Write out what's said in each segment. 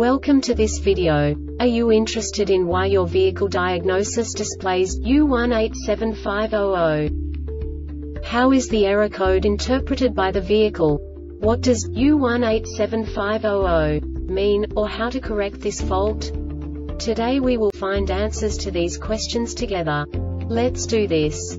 Welcome to this video. Are you interested in why your vehicle diagnosis displays U187500? How is the error code interpreted by the vehicle? What does U187500 mean, or how to correct this fault? Today we will find answers to these questions together. Let's do this.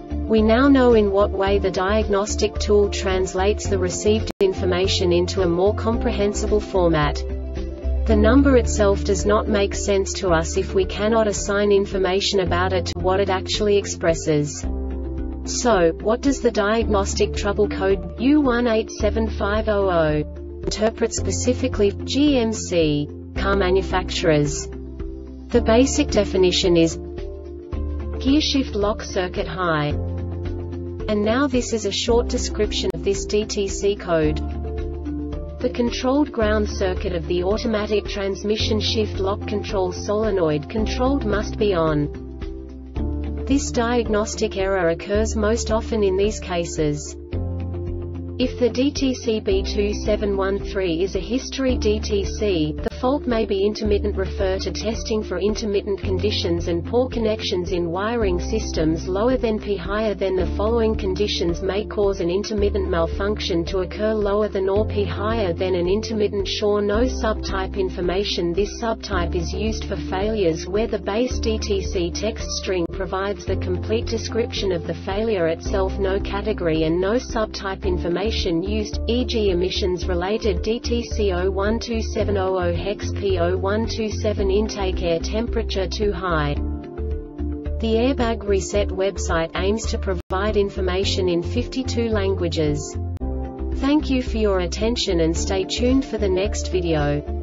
We now know in what way the diagnostic tool translates the received information into a more comprehensible format. The number itself does not make sense to us if we cannot assign information about it to what it actually expresses. So, what does the diagnostic trouble code U187500 interpret specifically GMC car manufacturers? The basic definition is gearshift lock circuit high. And now this is a short description of this DTC code. The controlled ground circuit of the automatic transmission shift lock control solenoid controlled must be on. This diagnostic error occurs most often in these cases. If the DTC B2713 is a history DTC, the fault may be intermittent refer to testing for intermittent conditions and poor connections in wiring systems lower than P higher than the following conditions may cause an intermittent malfunction to occur lower than or P higher than an intermittent show no subtype information This subtype is used for failures where the base DTC text string provides the complete description of the failure itself no category and no subtype information used, e.g. emissions related DTC 012700 hex P0127 intake air temperature too high. The Airbag Reset website aims to provide information in 52 languages. Thank you for your attention and stay tuned for the next video.